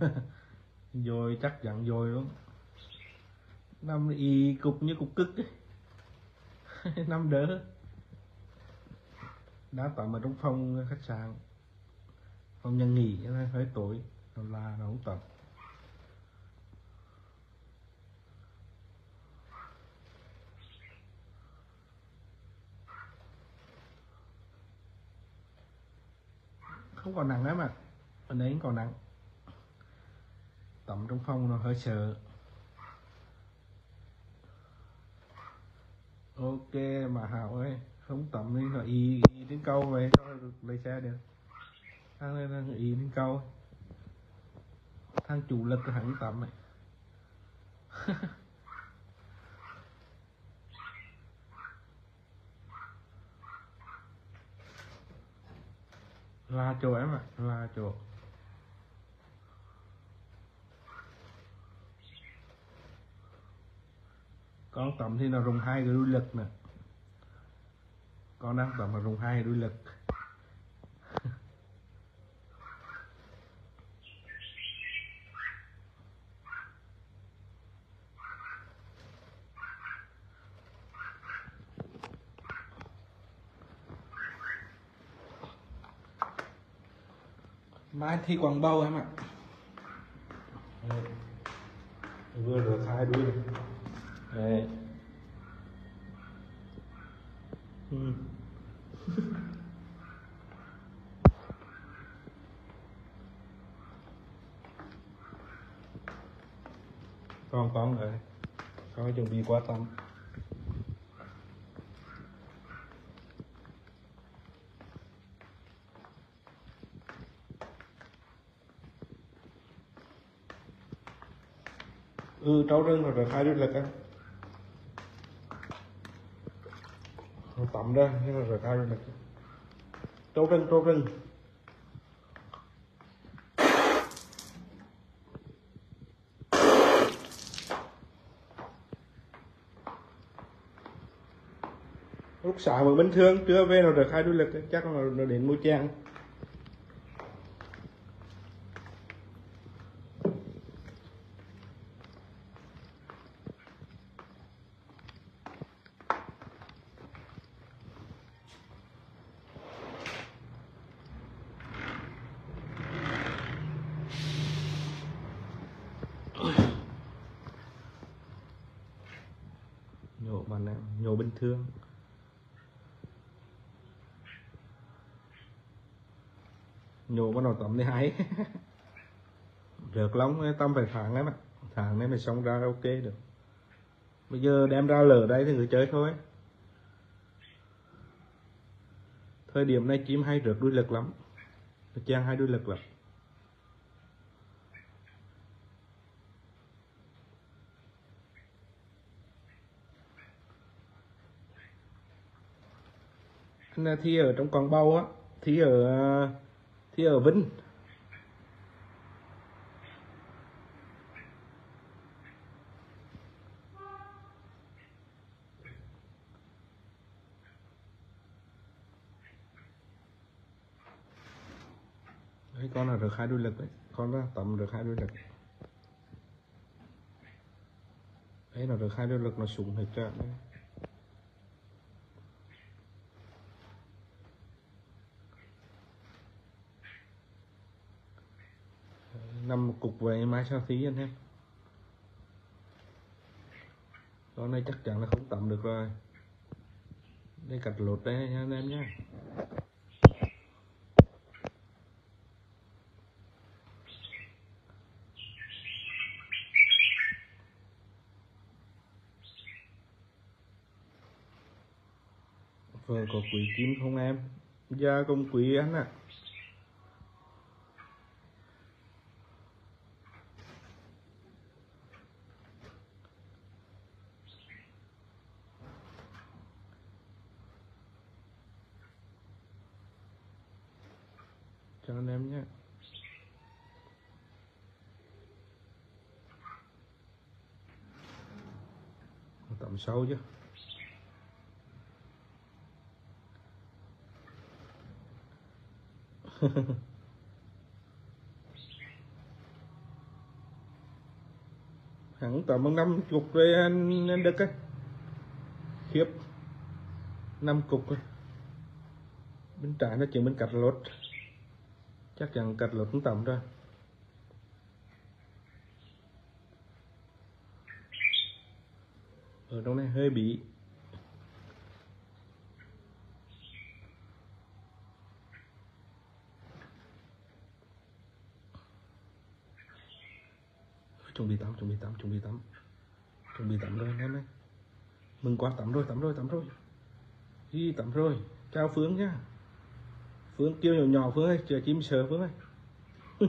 dồi, chắc dặn dồi lắm. Năm y cục như cục cức năm đỡ đã tạm ở trong phòng khách sạn. Phòng nhà nghỉ nên hơi tối. Nó là nó không tập không còn nặng lắm mà. Ở đấy không còn nặng tắm trong phòng nó hơi sợ. Ok mà hảo ơi không tắm đi nó y, y đến câu về cho lấy xe được thang lên đang y đến câu. Thang chủ lực của hắn tắm này. Là chỗ em ạ là chỗ. Con tầm thì nó dùng hai cái đuôi lực nè. Con đang tầm là dùng hai đuôi lực. Mai thi quảng bầu em ạ. Vừa được hai đuôi này. Đây. Ừ. con con rồi con chuẩn bị quá tắm ừ trâu rừng rồi hai đứa lực á. Nó tắm ra nhưng mà rồi hai đứa lực. Trâu rừng trâu rừng lúc sáng vẫn bình thường trưa về nó được hai đôi lực, chắc là nó đến mua trang nhổ mà nhổ bình thường. Nhổ bắt đầu tắm đi hay. Được lắm tâm phải tháng đấy mà. Tháng này mình xong ra ok được. Bây giờ đem ra lở đây thì người chơi thôi. Thời điểm này chim hay rượt đuôi lực lắm. Trang hay đuôi lực lắm. Anh à, thi ở trong con bầu á. Thi ở à, thi ở vinh đấy, con là được hai đuôi lực đấy. Con đó tầm được hai đuôi lực. Đấy, là được hai đuôi lực nó súng hết trơn đấy nằm một cục về mai sao xí anh em con này chắc chắn là không tắm được rồi đây cạch lột đây nha anh em nhé vừa có quý kim không em? gia công quý anh ạ. À. cho anh em nhé. Tầm sâu chứ. Hẳn tầm bằng năm cục rồi anh, anh đức ấy khiếp. Năm cục rồi. Bên trái nó chừng bên cạch lốt chắc chắn cạch là cũng tầm thôi ở trong này hơi bị chuẩn bị tắm, chuẩn bị tắm, chuẩn bị tắm. Chuẩn bị tắm rồi anh em ơi mừng quá, tắm rồi tắm rồi tắm rồi. Đi tắm rồi. Chào phương nhá phương kêu nhỏ nhỏ phương ơi chờ chim sờ phương ơi.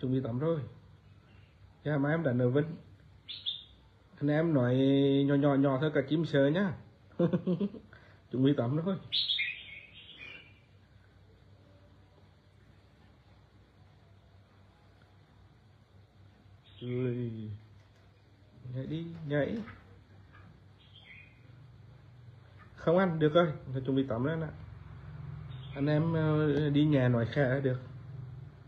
Chuẩn bị tắm rồi. Cha mai em đã nở vinh anh em nói nhỏ nhỏ nhỏ thôi, cả chim sờ nhá. Chuẩn bị tắm rồi. Ui. nhảy đi, nhảy không ăn được ơi chuẩn bị tắm lên ạ. Anh em ờ, đi nhà nói khẽ được.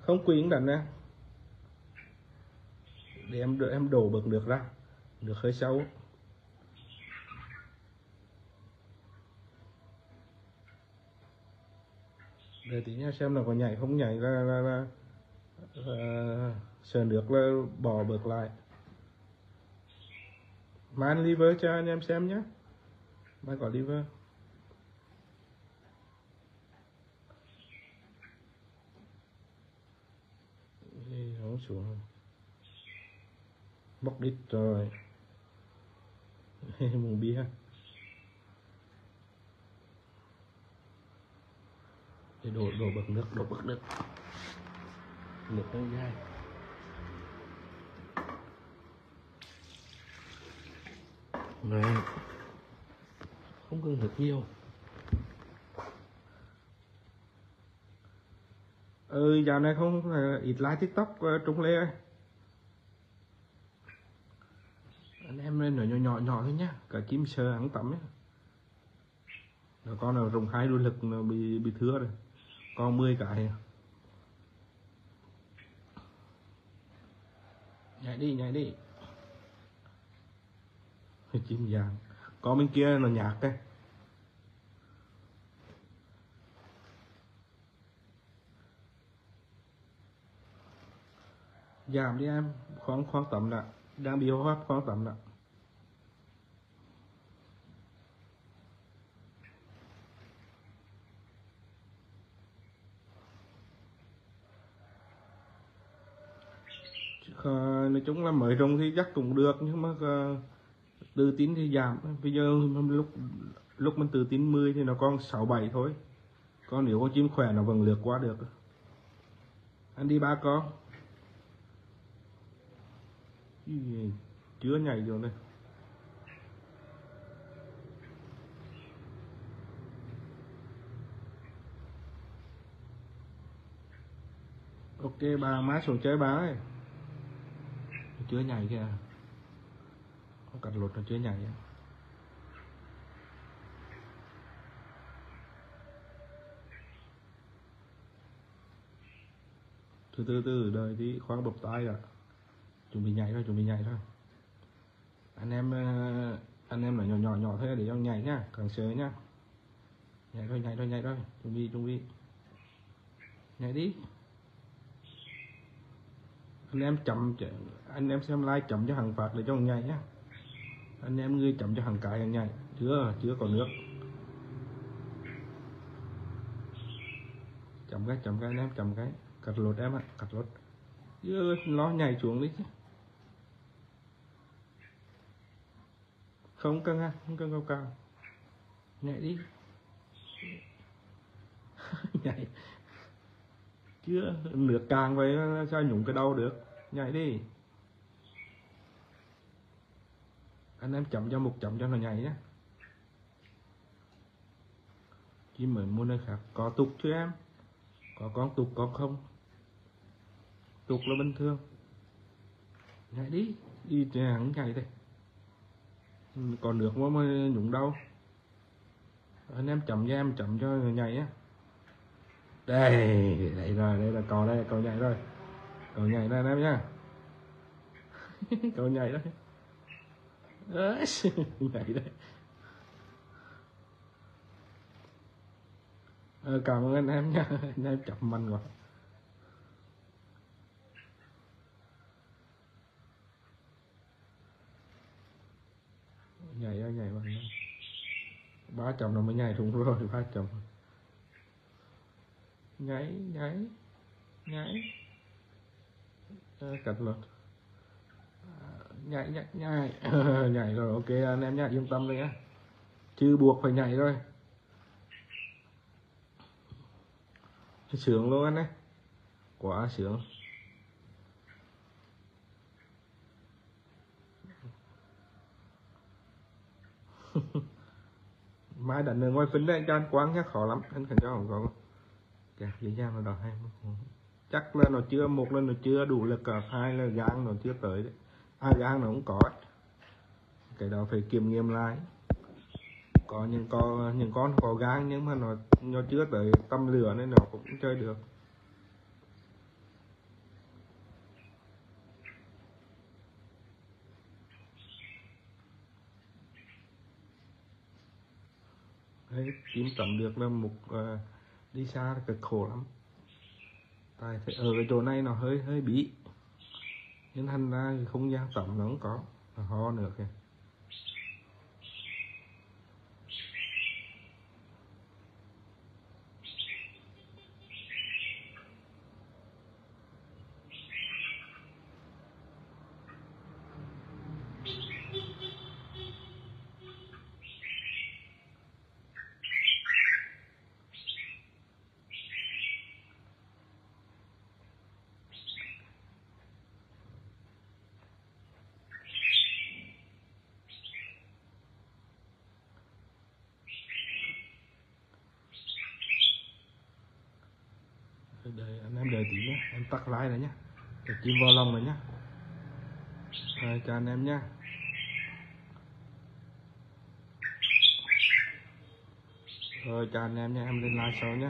Không quý đánh ra để em em đổ bực được ra. Được hơi sâu. Để tí nha xem là có nhảy không. Nhảy ra ra, ra, ra sờ được là bỏ bực lại. Man liver cho anh em xem nhé mai có liver Ê, không xuống bóc đít rồi. Mùng bia. Để đổ đổ bậc nước đổ bậc nước. Nước nó dai. Right không cần nước nhiều. Ừ dạo này không ít like tiktok uh, trung lê ơi. Anh em lên nhỏ nhỏ nhỏ thôi nhá. Cả chim sờ hắn tắm nhá rồi con nào dùng hai đôi lực nó bị bị thưa rồi. Con 10 cái. Nhảy đi nhảy đi. Chim vàng có bên kia là nhạc đây giảm đi em khoan khoan tầm lại đang bị hô hấp khoan tầm lại nói chung là mới rộng thì chắc cũng được, nhưng mà từ tín thì giảm. Bây giờ lúc lúc mình từ tín 10 thì nó còn 67 thôi. Còn nếu con chim khỏe nó vẫn lượt qua được. Anh đi ba con. Chưa nhảy rồi này ok, bà má xuống chơi bà ấy chưa nhảy kìa cắt lột nó chưa nhảy từ từ từ, đợi tí, khoan bập tay à chuẩn bị nhảy thôi, chuẩn bị nhảy thôi. Anh em ờ, anh em là nhỏ nhỏ nhỏ thôi, để cho nhảy nhá, càng sớm nhá. Nhảy thôi nhảy thôi nhảy thôi, chuẩn bị chuẩn bị. Nhảy đi. Anh em chậm anh em xem like chậm cho hàng phạt để cho nhảy nhá anh em ngươi chậm cho hàng cái anh nhảy chứa chứa còn nước. Chậm cái chậm cái, anh em, chậm cái. Cật lột em ạ cật lột. Chứ nó nhảy xuống đi chứ. Không căng ha không căng cao cao. Nhảy đi. Nhảy. Chưa nước càng vậy, sao nhúng cái đầu được? Nhảy đi. Anh em chậm cho một chậm cho nó nhảy nhé chỉ mới mua nơi khác. Có tục chứ em? Có con tục, có không? Tục là bình thường. Nhảy đi. Đi hẳn nhảy đây còn được mới mới nhúng đâu. Anh em chậm cho em, chậm cho nhảy á. Đây đây rồi, đây là cò đây cò nhảy rồi. Cò nhảy đây anh em nhá. Cầu nhảy đấy Đấy, nhảy đấy. Ờ, cảm ơn anh em nha. Anh em chậm mình quá. Nhảy ơi nhảy bằng ba chồng nó mới nhảy đúng rồi ba chồng. Nhảy nhảy nhảy. À, cật luật nhảy nhảy nhảy. Nhảy rồi, ok, anh em nhá yên tâm đi nhá. Chứ buộc phải nhảy rồi sướng luôn anh ấy. Quá sướng. Mai đánh ở ngoài phấn đấy cho anh quán nhá, khó lắm. Anh cần cho không có. Kẹt dây dàng nó đòi hay chắc là nó chưa, một là nó chưa đủ lực cả, hai là gian nó chưa tới đấy hai gan nó cũng có cái đó phải kiểm nghiệm lại. Có những con những con có gang nhưng mà nó nó chưa tới tâm lửa nên nó cũng chơi được. Đấy kiếm tầm được là một uh, đi xa cực khổ lắm. Tại ở cái chỗ này nó hơi hơi bí nên thành ra không gian rộng nó không có. Ho nữa kìa. Đợi anh em đợi tí nhé em tắt lái này nhé để chim vào lòng này nhé rồi chào anh em nhé rồi, chào anh em nha em lên like sau nhé